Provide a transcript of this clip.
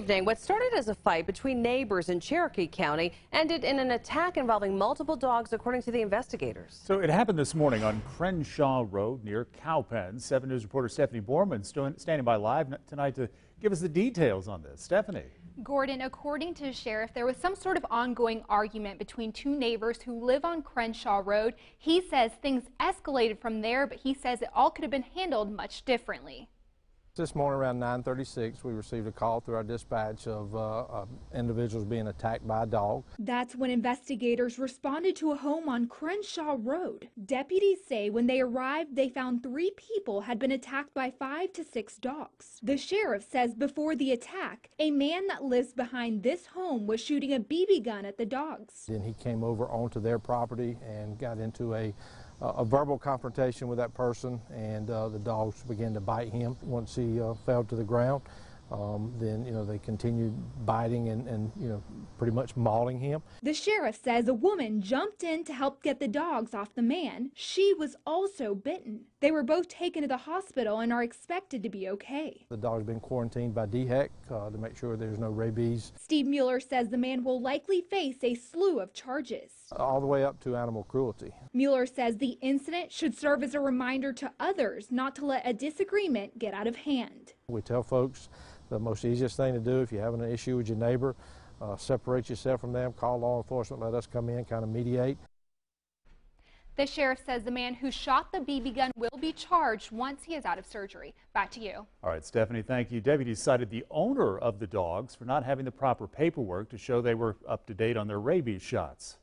Evening. What started as a fight between neighbors in Cherokee County ended in an attack involving multiple dogs, according to the investigators. So it happened this morning on Crenshaw Road near Cowpen. 7 News reporter Stephanie Borman standing by live tonight to give us the details on this. Stephanie. Gordon, according to the sheriff, there was some sort of ongoing argument between two neighbors who live on Crenshaw Road. He says things escalated from there, but he says it all could have been handled much differently. This morning around 9:36, we received a call through our dispatch of uh, uh, individuals being attacked by a dog. That's when investigators responded to a home on Crenshaw Road. Deputies say when they arrived, they found three people had been attacked by five to six dogs. The sheriff says before the attack, a man that lives behind this home was shooting a BB gun at the dogs. Then he came over onto their property and got into a a verbal confrontation with that person, and uh, the dogs began to bite him. Once he uh, fell to the ground, um, then you know they continued biting and, and you know pretty much mauling him. The sheriff says a woman jumped in to help get the dogs off the man. She was also bitten. They were both taken to the hospital and are expected to be okay. The dog's been quarantined by DHEC uh, to make sure there's no rabies. Steve Mueller says the man will likely face a slew of charges. All the way up to animal cruelty. Mueller says the incident should serve as a reminder to others not to let a disagreement get out of hand. We tell folks the most easiest thing to do if you're having an issue with your neighbor, uh, separate yourself from them, call law enforcement, let us come in, kind of mediate. The sheriff says the man who shot the BB gun will be charged once he is out of surgery. Back to you. All right, Stephanie, thank you. Deputies cited the owner of the dogs for not having the proper paperwork to show they were up to date on their rabies shots.